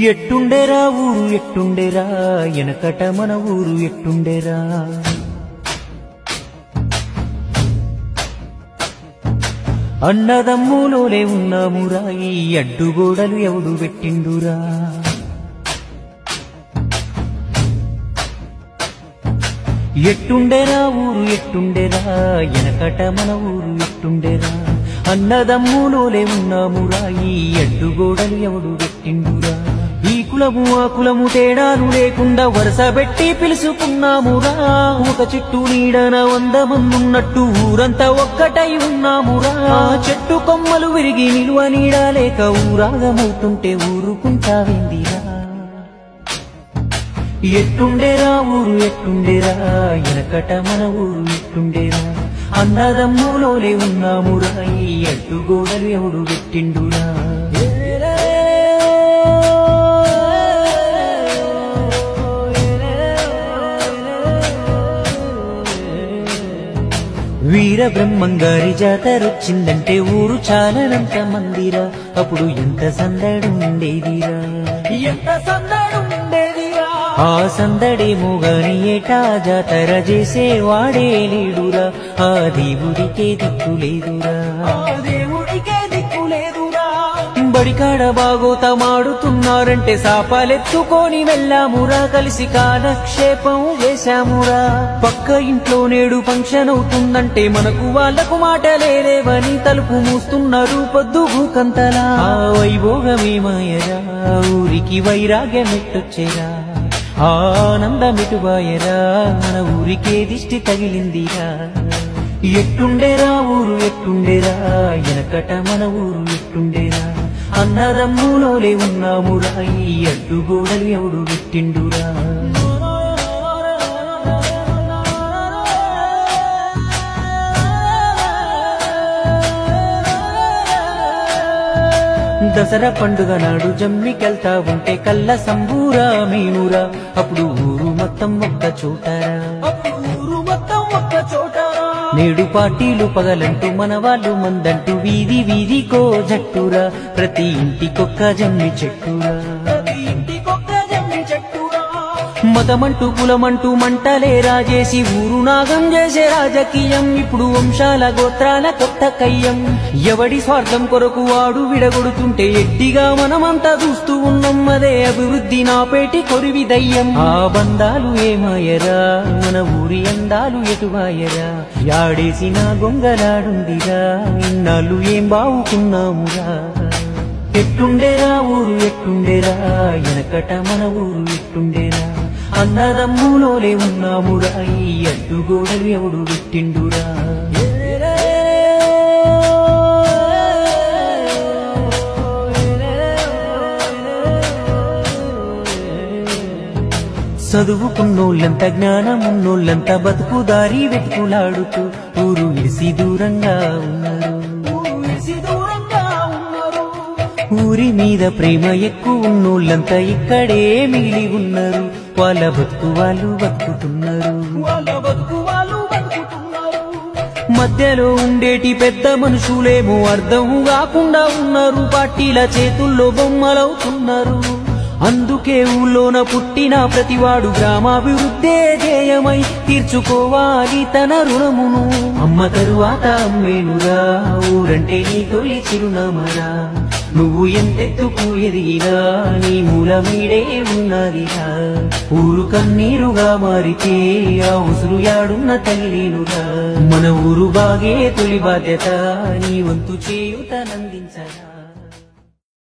ఎట్టుండేరా ఊరు ఎట్టుండేరా? ఎనకట మన ఊరు ఎట్టుండేరా? అన్నదమ్ములోనే ఉన్నామురా ఈ అడ్డుగోడలు ఎవడు పెట్టిండురా? ఎట్టుండేరా ఊరు ఎట్టుండేరా? ఎనకట మన ఊరు ఎట్టుండేరా? అన్నదమ్ములోనే ఉన్నామురా ఈ అడ్డుగోడలు ఎవడు పెట్టిండురా? కులము ఆ కులము తేడాలు లేకుండా వరుస పెట్టి పిలుచుకున్నామురా ఒక చెట్టు నీడన వంద మందున్నట్టు ఊరంతా ఒక్కటై ఉన్నామురా చెట్టు కొమ్మలు విరిగి నిలువ నీడ లేక ఊరాగమవుతుంటే ఊరుకుంటావేందిరా ఎట్టుండేరా ఊరు ఎట్టుండేరా ఎనకట మన ఊరు ఎట్టుండేరా అన్నదమ్ములోనే ఉన్నామురా ఈ అడ్డుగోడలు ఎవడు పెట్టిండురా వీర బ్రహ్మంగారి జాతరొచ్చిందంటే ఊరు చాలనంత మందిరా. అప్పుడు ఎంత సందడుండేదిరా. ఎంత సందడుండేదిరా. ఆ సందడేమో గాని ఏటా జాతర చేసే వాడే లేడురా. ఆ దేవుడికే దిక్కు బడికాడ బాగోతమాడుతున్నారంటే సాపాలెత్తుకొని వెళ్ళామురా కలిసి కాలక్షేపం చేశామురా. పక్క ఇంట్లో నేడు ఫంక్షన్ అవుతుందంటే మనకు వాళ్ళకు మాట లేదేవని తలుపు మూస్తున్నారు పొద్దు కంతలా. వైభోగమేమాయరా ఊరికి వైరాగ్యం ఎట్టొచ్చేరా ఆనందమిటుబాయరా మన ఊరికే దిష్టి తగిలిందిరా. ఎట్టుండేరా ఊరు ఎట్టుండేరా ఎనకట మన ఊరు ఎట్టుండేరా. అన్నదమ్ములోనే ఉన్నామురా ఈ అడ్డుగోడలు ఎవడు పెట్టిండురా? దసరా పండుగ నాడు జమ్మికెళ్తా ఉంటే కళ్ళ సంబూరా మీనురా. అప్పుడు ఊరు మొత్తం ఒక్క చూటారా. నేడు పార్టీలు పగలంటూ మన వాళ్ళు మందంటూ వీధి వీధికో జట్టురా ప్రతి ఇంటికొక్క జమ్మి చెట్టురా. మతమంటూ కులమంటూ మంటలే రాజేసి ఊరు నాగం చేసే రాజకీయం. ఇప్పుడు వంశాల గోత్రాల కొత్త కయ్యం. ఎవడి స్వార్థం కొరకు వాడు విడగొడుతుంటే ఎట్టిగా మనమంతా చూస్తూ ఉన్నాం. అదే అభివృద్ధి నాపేటి కొరివి దయ్యం. ఆ బంధాలు ఏమాయరా? మన ఊరి అందాలు ఎటువాయరా? యాడేసిన గొంగలాడుందిరా? ఇన్నాళ్ళు ఏం బావుకున్నామురా? ఎట్టుండేరా ఊరు ఎట్టుండేరా? ఎనకట మన ఊరు ఎట్టుండేరా? అన్నదమ్ములోనే ఉన్నామురా ఈ అడ్డుగోడలు ఎవడు పెట్టిండురా? చదువుకున్నోళ్ళంత జ్ఞానం ఉన్నోళ్ళంతా బతుకుదారి వెతుకులాడుతూ ఊరు విడిసి దూరంగా ఉన్నారు. ఊరి మీద ప్రేమ ఎక్కువ ఉన్నోళ్ళంతా ఇక్కడే మిగిలి ఉన్నారు. వాళ్ళ బతుకు వాళ్ళు బతుకుతున్నారు. మధ్యలో ఉండేటి పెద్ద మనుషులేమో అర్థం కాకుండా ఉన్నారు. పార్టీల చేతుల్లో బొమ్మలవుతున్నారు. అందుకే ఊళ్ళోన పుట్టిన ప్రతివాడు గ్రామాభివృద్ధే ధ్యేయమై తీర్చుకోవాలి తన రుణమును. అమ్మ తరువాత అమ్మేనురా ఊరంటే నీ తొలి చిరునామరా. నువ్వు ఎంతెత్తుకు ఎదిగినా నీ మూల మీడే ఉన్నదిరా. ఊరు కన్నీరుగా మారితే ఆ ఉసురు యాడున్న తల్లినురా. మన ఊరు బాగే తొలి బాధ్యత నీ వంతు చేయుతనందించరా.